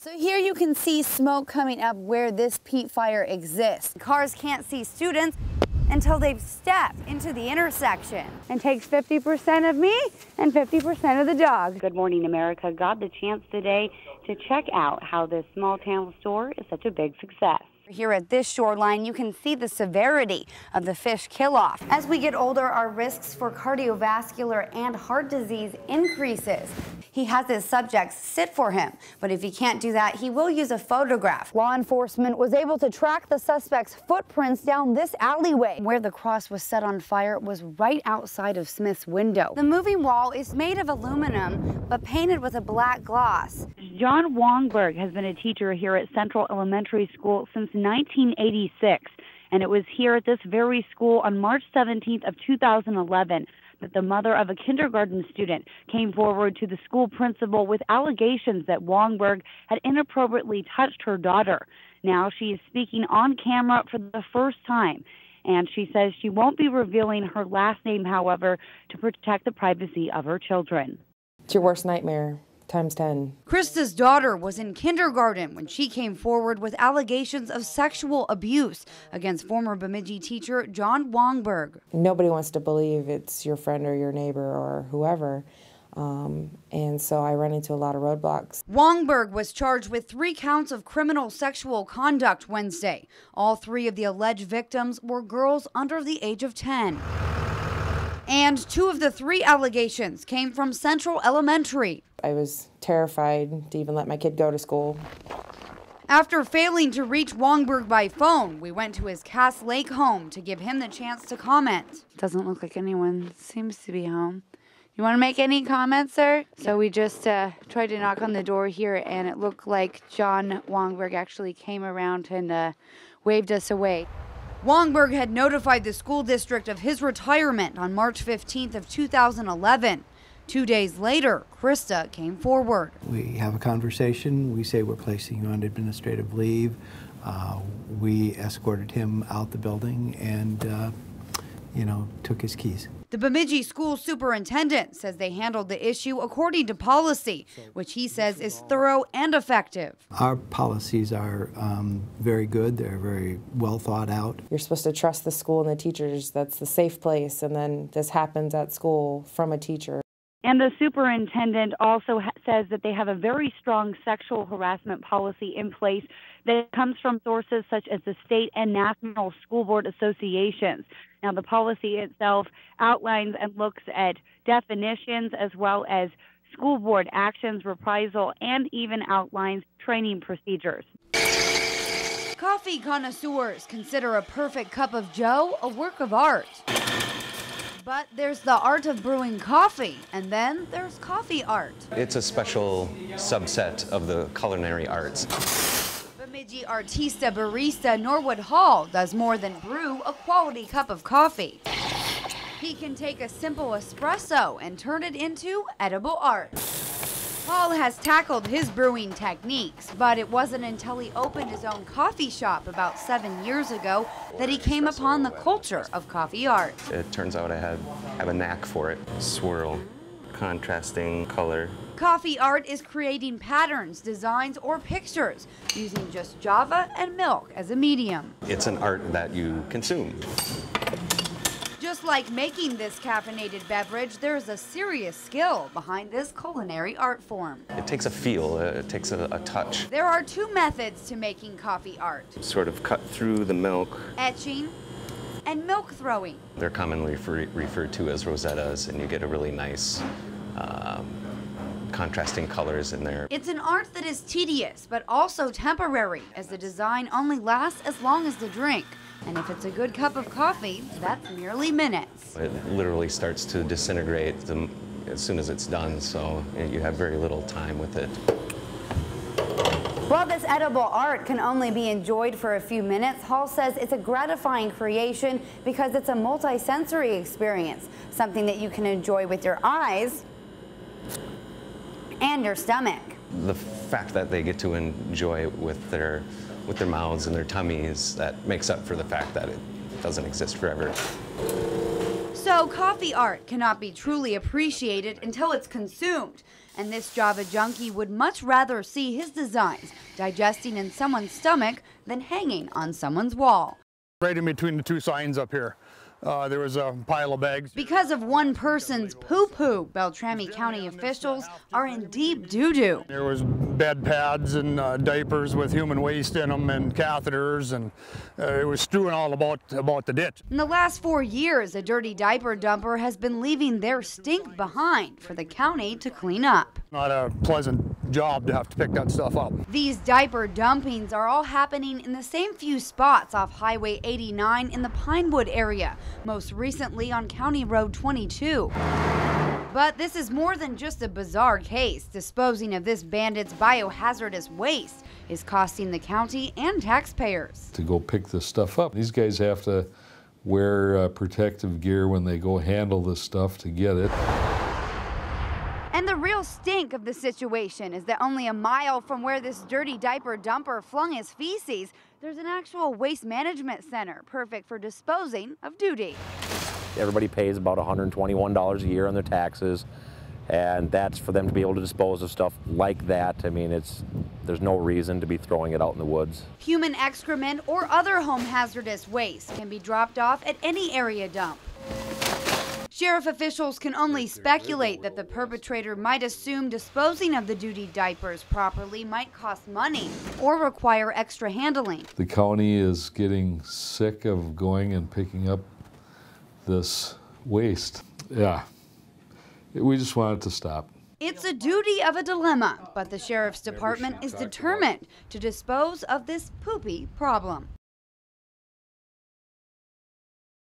So here you can see smoke coming up where this peat fire exists. Cars can't see students until they've stepped into the intersection. And takes 50% of me and 50% of the dog. Good Morning America got the chance today to check out how this small town store is such a big success. Here at this shoreline, you can see the severity of the fish kill-off. As we get older, our risks for cardiovascular and heart disease increases. He has his subjects sit for him, but if he can't do that, he will use a photograph. Law enforcement was able to track the suspect's footprints down this alleyway. Where the cross was set on fire was right outside of Smith's window. The moving wall is made of aluminum, but painted with a black gloss. John Wongberg has been a teacher here at Central Elementary School since 1986, and it was here at this very school on March 17th of 2011 that the mother of a kindergarten student came forward to the school principal with allegations that Wongberg had inappropriately touched her daughter. Now she is speaking on camera for the first time. And she says she won't be revealing her last name, however, to protect the privacy of her children. It's your worst nightmare times 10. Krista's daughter was in kindergarten when she came forward with allegations of sexual abuse against former Bemidji teacher John Wongberg. Nobody wants to believe it's your friend or your neighbor or whoever. Um, and so I run into a lot of roadblocks. Wongberg was charged with three counts of criminal sexual conduct Wednesday. All three of the alleged victims were girls under the age of 10. And two of the three allegations came from Central Elementary. I was terrified to even let my kid go to school. After failing to reach Wongberg by phone, we went to his Cass Lake home to give him the chance to comment. Doesn't look like anyone seems to be home. You want to make any comments, sir? So we just uh, tried to knock on the door here, and it looked like John Wongberg actually came around and uh, waved us away. Wongberg had notified the school district of his retirement on March 15th of 2011. Two days later, Krista came forward. We have a conversation. We say we're placing you on administrative leave. Uh, we escorted him out the building and, uh, you know, took his keys. The Bemidji school superintendent says they handled the issue according to policy, which he says is thorough and effective. Our policies are um, very good. They're very well thought out. You're supposed to trust the school and the teachers. That's the safe place. And then this happens at school from a teacher. And the superintendent also ha- says that they have a very strong sexual harassment policy in place that comes from sources such as the state and national school board associations. Now, the policy itself outlines and looks at definitions as well as school board actions, reprisal, and even outlines training procedures. Coffee connoisseurs consider a perfect cup of joe a work of art. But there's the art of brewing coffee, and then there's coffee art. It's a special subset of the culinary arts. Bemidji artista barista Norwood Hall does more than brew a quality cup of coffee. He can take a simple espresso and turn it into edible art. Paul has tackled his brewing techniques, but it wasn't until he opened his own coffee shop about seven years ago that he came upon the culture of coffee art. It turns out I had have a knack for it. Swirl, contrasting color. Coffee art is creating patterns, designs, or pictures using just Java and milk as a medium. It's an art that you consume. Just like making this caffeinated beverage, there's a serious skill behind this culinary art form. It takes a feel, uh, it takes a, a touch. There are two methods to making coffee art Sort of cut through the milk. etching and milk throwing. They're commonly refer- referred to as rosettas, and you get a really nice um, contrasting colors in there. It's an art that is tedious but also temporary, as the design only lasts as long as the drink. And if it's a good cup of coffee, that's merely minutes. It literally starts to disintegrate the, as soon as it's done, so you have very little time with it. While this edible art can only be enjoyed for a few minutes, Hall says it's a gratifying creation because it's a multi-sensory experience, something that you can enjoy with your eyes and your stomach. The fact that they get to enjoy it with their with their mouths and their tummies that makes up for the fact that it doesn't exist forever. So coffee art cannot be truly appreciated until it's consumed. And this Java junkie would much rather see his designs digesting in someone's stomach than hanging on someone's wall. Right in between the two signs up here, uh, there was a pile of bags. Because of one person's poo poo, Beltrami County officials are in deep doo doo. There was bed pads and uh, diapers with human waste in them and catheters, and uh, it was strewing all about about the ditch. In the last four years, a dirty diaper dumper has been leaving their stink behind for the county to clean up. Not a pleasant job to have to pick that stuff up. These diaper dumpings are all happening in the same few spots off Highway 89 in the Pinewood area, most recently on County Road 22. But this is more than just a bizarre case. Disposing of this bandit's biohazardous waste is costing the county and taxpayers. to go pick this stuff up. These guys have to wear uh, protective gear when they go handle this stuff to get it. And the real stink of the situation is that only a mile from where this dirty diaper dumper flung his feces, there's an actual waste management center perfect for disposing of duty. Everybody pays about $121 a year on their taxes, and that's for them to be able to dispose of stuff like that. I mean, it's there's no reason to be throwing it out in the woods. Human excrement or other home hazardous waste can be dropped off at any area dump. Sheriff officials can only speculate that the perpetrator might assume disposing of the duty diapers properly might cost money or require extra handling. The county is getting sick of going and picking up this waste. Yeah. We just want it to stop. It's a duty of a dilemma, but the sheriff's department is determined to dispose of this poopy problem.